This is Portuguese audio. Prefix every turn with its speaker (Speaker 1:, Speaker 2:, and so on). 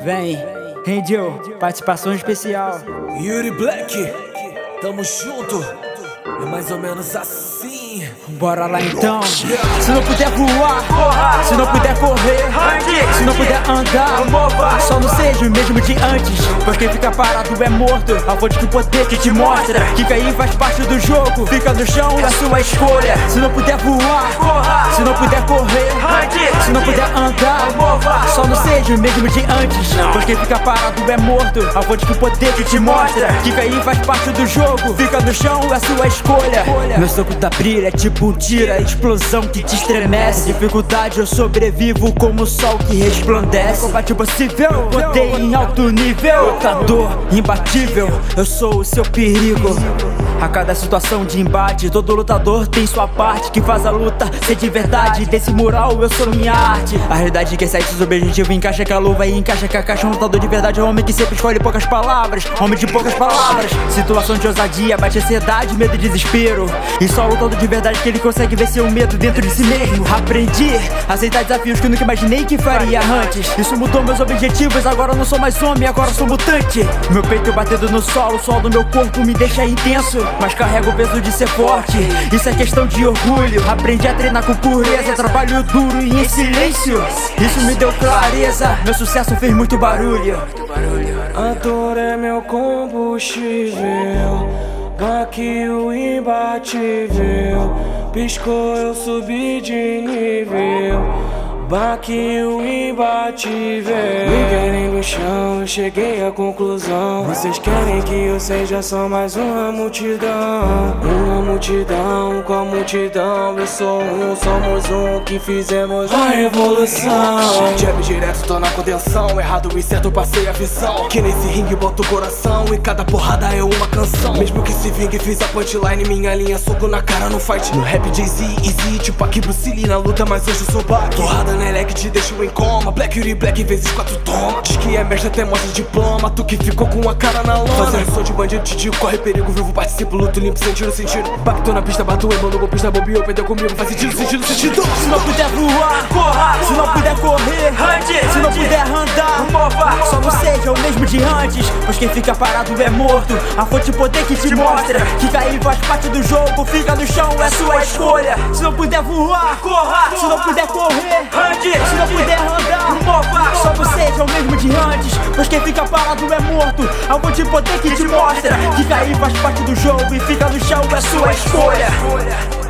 Speaker 1: Vem, Angel, participação especial.
Speaker 2: Yuri Black, tamo junto. É mais ou menos assim.
Speaker 1: Bora lá então. Se não puder voar, se não puder correr, se não puder andar, só não seja o mesmo de antes. Pois quem fica parado é morto. A fonte do poder que te mostra que cair faz parte do jogo. Fica no chão, é sua escolha. Se não puder voar, se não puder correr, se não puder andar, só não seja o mesmo de antes. Pois quem fica parado é morto. A fonte do poder que te mostra que cair faz parte do jogo. Fica no chão, é sua escolha. Meu soco da brilha é tipo um tiro, a explosão que te estremece. Dificuldade eu sobrevivo como o sol que resplandece. Combate possível, poder em alto nível. Lutador imbatível, eu sou o seu perigo. A cada situação de embate, todo lutador tem sua parte que faz a luta ser de verdade. Desse mural eu sou minha arte. A realidade que sai seu objetivo encaixa com a luva e encaixa com a caixa. Um lutador de verdade é um homem que sempre escolhe poucas palavras. Homem de poucas palavras. Situação de ousadia, bate ansiedade, medo e desespero. E só lutando de verdade que ele consegue vencer o medo dentro de si mesmo. Aprendi a aceitar desafios que nunca imaginei que faria antes. Isso mudou meus objetivos, agora eu não sou mais homem, agora sou mutante. Meu peito batendo no solo, o sol do meu corpo me deixa intenso. Mas carrego o peso de ser forte, isso é questão de orgulho. Aprendi a treinar com pureza, trabalho duro e em silêncio. Isso me deu clareza, meu sucesso fez muito barulho.
Speaker 3: A dor é meu combustível. Aqui o imbatível. Piscou, eu subi de nível. Baque o imbatível. Me querem no chão, cheguei à conclusão. Vocês querem que eu seja só mais uma multidão. Uma multidão com a multidão. Eu sou um, somos um que fizemos a revolução.
Speaker 2: Jab direto, tô na contenção. Errado e certo, passei a visão. Que nesse ringue boto o coração. E cada porrada é uma canção. Mesmo que se vingue, fiz a punchline. Minha linha, soco na cara no fight. No rap, Jay-Z, Easy, tipo aqui, Bruce Lee na luta. Mas hoje eu sou back. Porrada Elec te deixo em coma. Black Yuri Black vezes quatro toma. Diz que é mestre, até mostra diploma. Tu que ficou com a cara na lama. Fazendo som de bandido, te digo, corre perigo. Vivo, participo, luto, limpo, sentindo, sentido. Pacto na pista, bato mano, golpista, bobeou, perdeu comigo. Faz sentido, sentido, sentido.
Speaker 1: Se não puder voar, corra. Se não puder correr, se não puder andar, só não seja o mesmo de antes. Pois quem fica parado é morto. A fonte poder que te mostra que cair faz parte do jogo. Fica no chão, é sua escolha. Se não puder voar, corra. Se não puder correr, se não puder andar, só não seja o mesmo de antes. Pois quem fica parado é morto. A fonte poder que te mostra que cair faz parte do jogo. E fica no chão, é sua escolha.